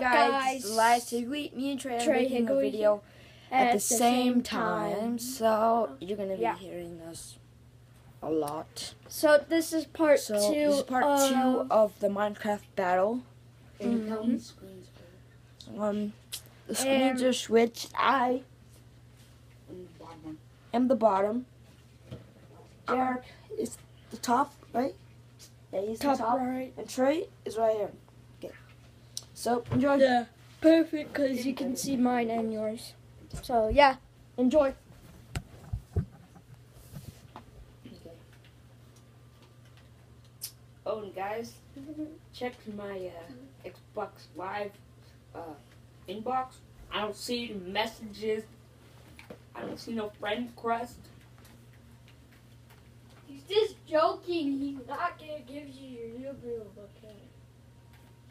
guys, last week me and Trey are Trey making a video at, the, same, time. so you're gonna be Yeah. hearing us a lot. So this is part So two. this is part of, two of the Minecraft battle. Mhm. screens Um, the screens are switched. I on the bottom one. am the bottom. Derek is the top, right? Yeah, he's top, the top. right. And Trey is right here. Okay. So enjoy. Yeah, perfect because you can see mine and yours. So yeah, enjoy. Oh, and guys, check my uh, Xbox Live uh, inbox. I don't see the messages. I don't see no friend request. He's just joking. He's not gonna give you your Hebrew, okay?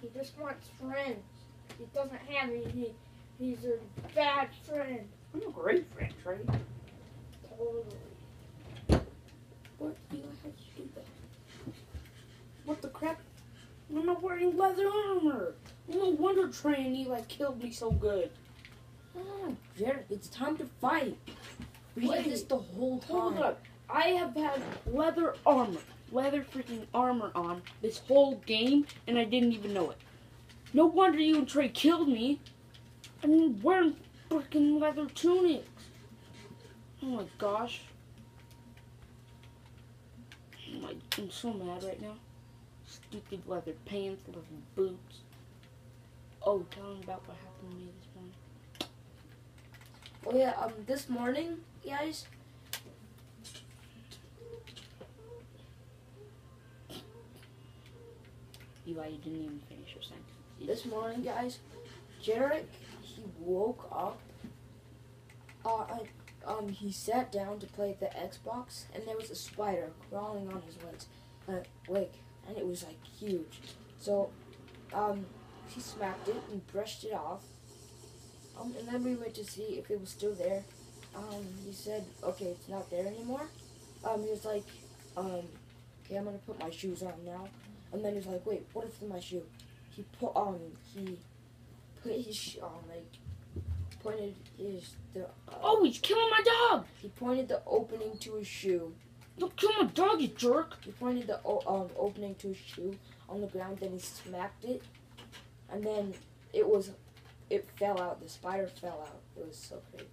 He just wants friends. He doesn't have any. He, he's a bad friend. I'm a great friend, Trey. Totally. What? You had to do that. What the crap? I'm not wearing leather armor. No wonder Trey and Eli killed me so good. Oh, Derek, it's time to fight. We did this the whole time. Hold up. I have had leather armor, leather freaking armor on this whole game, and I didn't even know it. No wonder you and Trey killed me. I'm wearing freaking leather tunics. Oh my gosh. My, I'm so mad right now. Stupid leather pants, leather boots. Oh, tell them about what happened to me this morning. Oh yeah, um, this morning, guys. Eli, you didn't even finish your sentence. This morning, guys, Jarek, he woke up. Uh, um, he sat down to play the Xbox, and there was a spider crawling on his legs, uh, leg, and it was like huge. So, um, he smacked it and brushed it off. Um, and then we went to see if it was still there. Um, he said, okay, it's not there anymore. Um, he was like, um, okay, I'm gonna put my shoes on now. And then he's like, wait, what if my shoe? He put on, he put his shoe on, like pointed his the uh, Oh, he's killing my dog! he pointed the opening to his shoe. Don't kill my dog, you jerk! He pointed the um opening to his shoe on the ground. Then he smacked it, and then it was it fell out. The spider fell out. It was so crazy.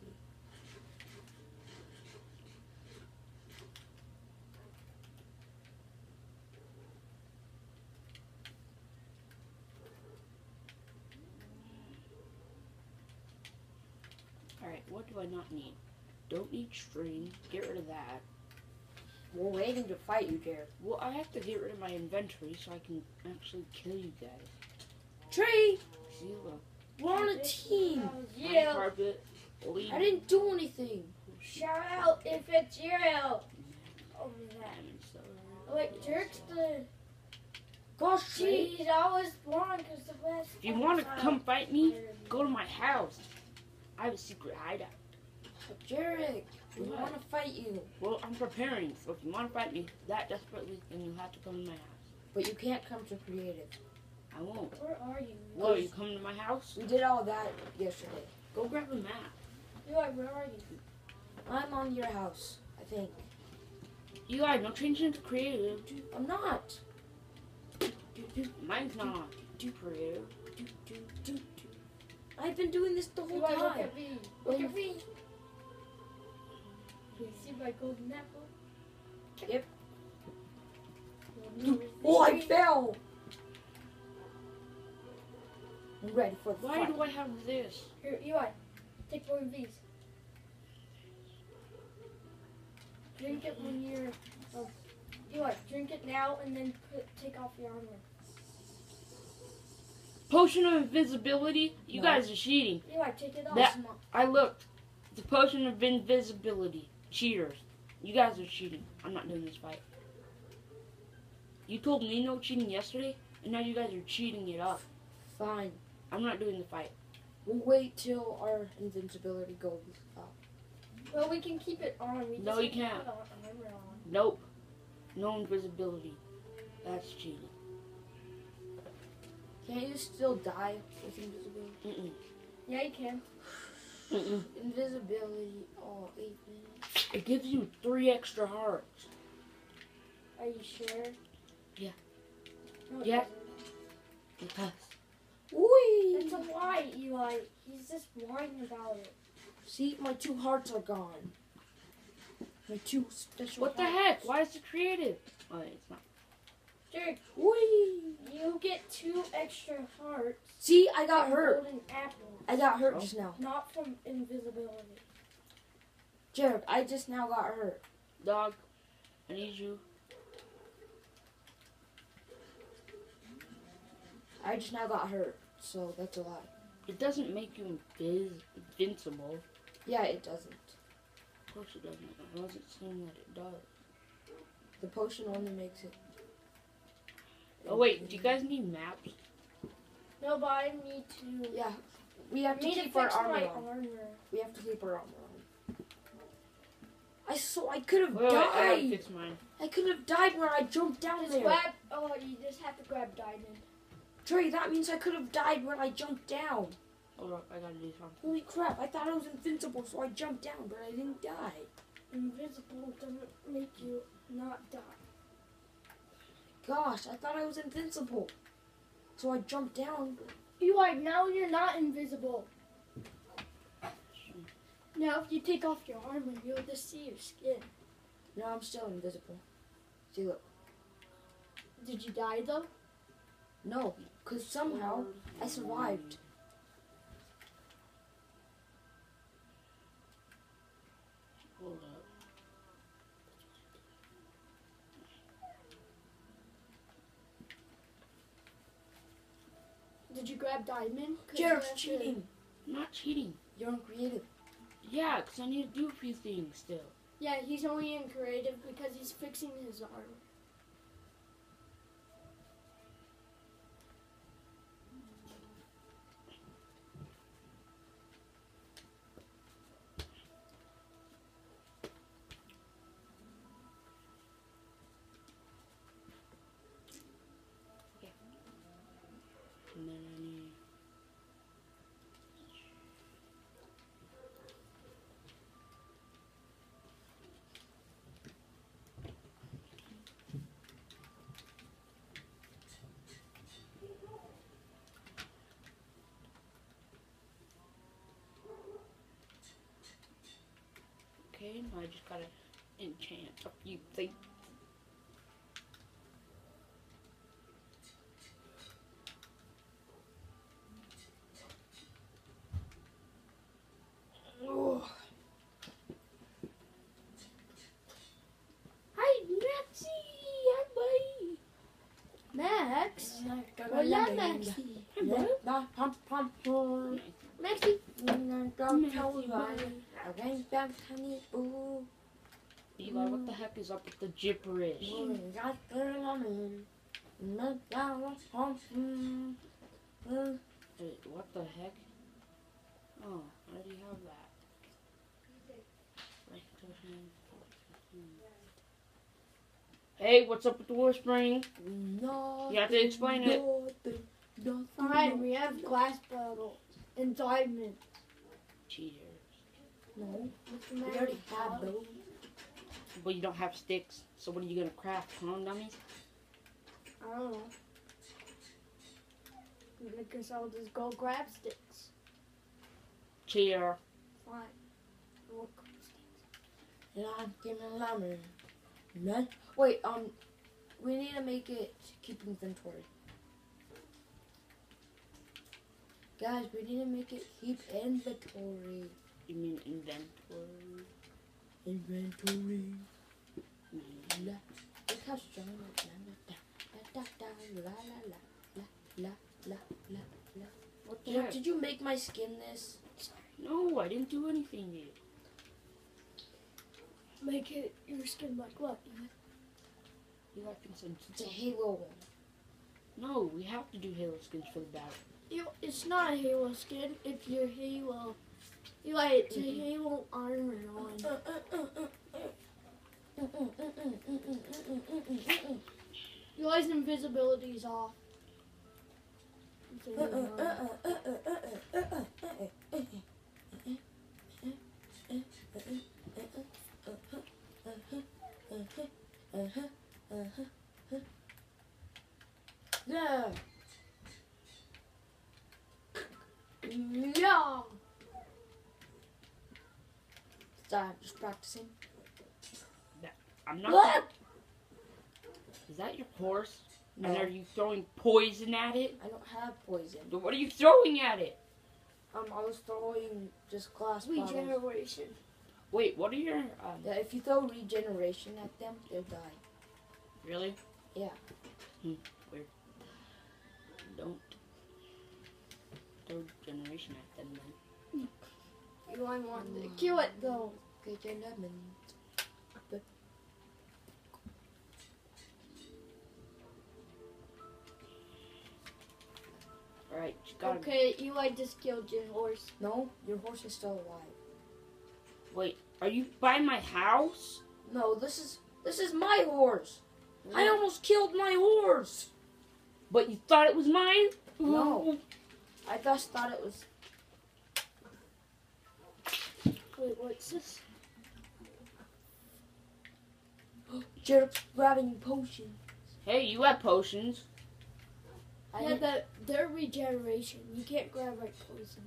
Alright, what do I not need? Don't need string. Get rid of that. We're waiting to fight you, Jared. Well, I have to get rid of my inventory so I can actually kill you guys. See, look. we're on a team. Yeah. carpet. I didn't do anything. Shout out if it's help. Oh, Over that. Wait, Jerk's the. Gosh, Trey. He's always won because the best. If you want to come fight me, go to my house. I have a secret hideout. Uh, Jared, we What? want to fight you, Well, I'm preparing, so if you want to fight me that desperately, then you have to come to my house. but you can't come to creative. I won't. Where are you? Well, you come to my house? We did all that yesterday. Go grab a map. Eli, where are you? I'm on your house, I think. Eli, don't change into creative. I'm not. Mine's not too creative. Do, do, do, do. I've been doing this the whole Eli, look time. at me. Look at me. Can you see my golden apple? Yep. Oh, I fell. I'm ready for the Why fight. do I have this? Here, Eli, take one of these. Drink it when you're. Oh, Eli, drink it now and then put, take off your armor. Potion of invisibility? You No. guys are cheating. Eli, take it off. That- I looked. The potion of invisibility. Cheaters. You guys are cheating. I'm not doing this fight. You told me no cheating yesterday, and now you guys are cheating it up. Fine. I'm not doing the fight. We'll wait till our invincibility goes up. well, we can keep it on. We No, you can't. put our armor on. Nope. No invisibility. That's cheating. Can't you still die with invisibility? Mm-mm. Yeah, you can. Mm-mm. Invisibility. Oh, eight minutes. It gives you three extra hearts. Are you sure? Yeah. No, it Yeah. doesn't. Yes. Whee! It's a lie, Eli. He's just lying about it. See, my two hearts are gone. My two special. What the heck? Why is it creative? Oh, it's not. Dude, Whee! you get two extra hearts. See, I got hurt. Golden apple, I got hurt Oh. just now. not from invisibility. Jared, I just now got hurt. Dog, I need you. I just now got hurt, so that's a lie. It doesn't make you invis- invincible. Yeah, it doesn't. Of course it doesn't. I wasn't saying that it does. The potion only makes it. Oh wait, do you guys need maps? No, but I need to. Yeah, we have I to need to our fix armor my armor. We have to keep our armor on. I so I could have Wait, wait, I died. fix mine. I could have died when I jumped down Just there. grab. Oh, you just have to grab diamond. Trey, that means I could have died when I jumped down. Hold up, I gotta do something. Holy crap! I thought I was invincible, so I jumped down, but I didn't die. Invisible doesn't make you not die. Gosh, I thought I was invincible, so I jumped down. Eli, now you're not invisible. Now, if you take off your armor, you'll just see your skin. No, I'm still invisible. See, look. Did you die though? No, because somehow I survived. Did you grab diamond? Jared's you have to- cheating. Not cheating. You're uncreative. Yeah, because I need to do a few things still. Yeah, he's only in creative because he's fixing his armor. I just gotta enchant a few things. Eli, what the heck is up with the gibberish? Wait, what the heck? Oh, I already have that. Hey, what's up with the whispering? No. You have to explain it. Alright, we have glass bottles and diamond. Cheaters. No, we already have those. But you don't have sticks, so what are you gonna craft? Huh, dummies? I don't know. Because I'll just go grab sticks. Cheater. Fine. We'll None. Wait, um, we need to make it keep inventory. Guys, we need to make it keep inventory. You mean inventory? Inventory. La. Look how strong it is. Da, da, da, da, la, la, la, la, la, la, la, la. What the Did, heck? did you make my skin this? No, I didn't do anything yet. Make it your skin like what? You some It's a Halo one. No, we have to do Halo skins for the battle. You, it's not a Halo skin. It's your Halo. You wait till he won't arm and on. Your eyes invisibility is off. Yeah. Yeah. Sorry, I'm just practicing. I'm not. What? Is that your horse? No, And are you throwing poison at it? I don't have poison. Then What are you throwing at it? Um, I was throwing just glass bottles. Regeneration. Wait, what are your um? Yeah, if you throw regeneration at them, they'll die. Really? Yeah. Hmm. Weird. Don't throw generation at them then. You I want to kill mm. it though. Get your lemon. All right, you gotta Okay, Eli just killed your horse. No, your horse is still alive. wait. Are you by my house? No, this is this is my horse. I mm. almost killed my horse. But you thought it was mine? No. Mm. I just thought it was. Wait, what's this? Jared's grabbing potion. Hey, you have potions. I yeah, didn't- that their regeneration. You can't grab like poison.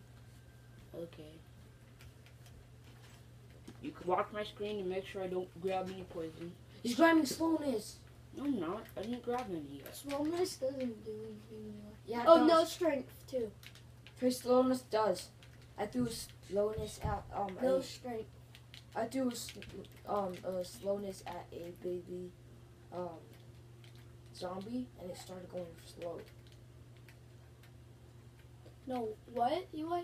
Okay. You can watch my screen to make sure I don't grab any poison. He's grabbing slowness. No, I'm not. I didn't grab any yet. Slowness doesn't do anything. Eli. Yeah. Oh does. no, strength too. His slowness does. I threw slowness at um. No a- strength. I threw s- um a slowness at a baby um zombie, and it started going slow. No, what, Eli?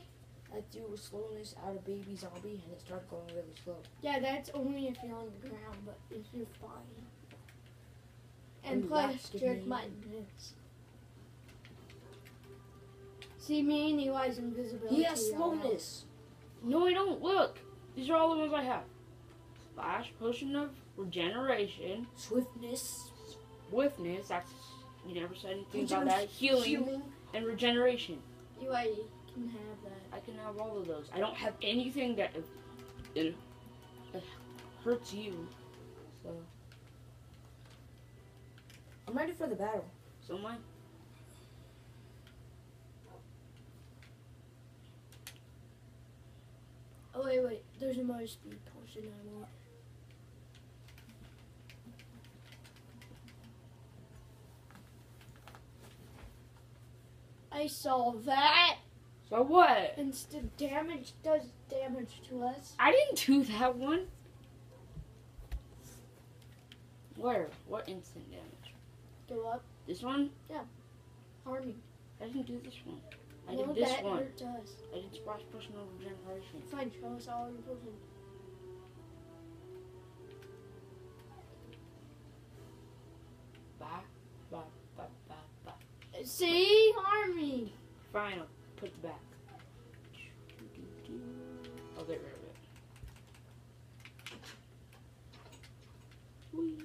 I do a slowness at a baby zombie, and it started going really slow. Yeah, that's only if you're on the ground, but if you're flying. And And plus, jerk my miss. See me and Eli's invisibility. He has slowness. No, I don't. Look. These are all the ones I have. Splash, potion of regeneration, Swiftness. swiftness. That's you never said anything Regen- about that. Healing, Healing. and regeneration. You, I can have that. I can have all of those. I don't have anything that it, it, it hurts you. So, I'm ready for the battle. so my Oh wait, wait. There's another speed potion I want. I saw that. so what? Instant damage does damage to us. I didn't do that one. Where? What instant damage? Go up, This one? Yeah. Harming. I didn't do this one. I no, did this that one. hurts us. I did splash potion of regeneration. Fine, show us all your potion. Ba, ba, ba, ba, ba. See, harming. Fine, I'll put it back. I'll get rid of it. Whee!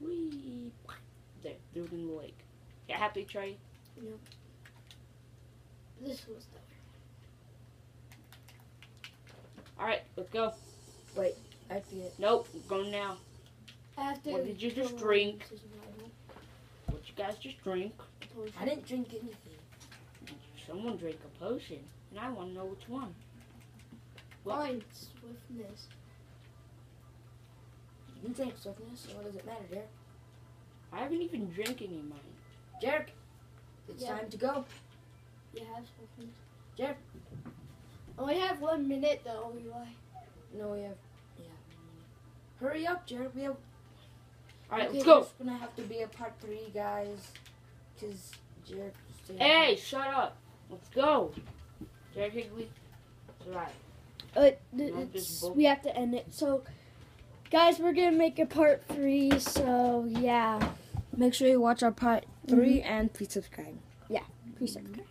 Whee! There, threw it in the lake. You happy, Trey? This was the. Alright, let's go. Wait, I feel it. Nope, we're going now. After What did you just drink? survival What you guys just drink? potion. I didn't drink anything. Someone drank a potion, and I want to know which one. What? Fine, swiftness. You drank swiftness, so what does it matter, Derek? I haven't even drank any of mine. Derek, it's Yeah. time to go. You have swiftness. Jeff. Only have one minute though, Eli. No, we have. Yeah. Hurry up, Jared. We have. Alright, okay, let's go. There's gonna have to be a part three, guys. Cause Jared. stayed- Hey, shut up. Let's go. Jared Higley. It's alright. Uh, No, just we have to end it. So, guys, we're gonna make a part three. So yeah, Make sure you watch our part 3 mm-hmm. and please subscribe. Yeah, please subscribe.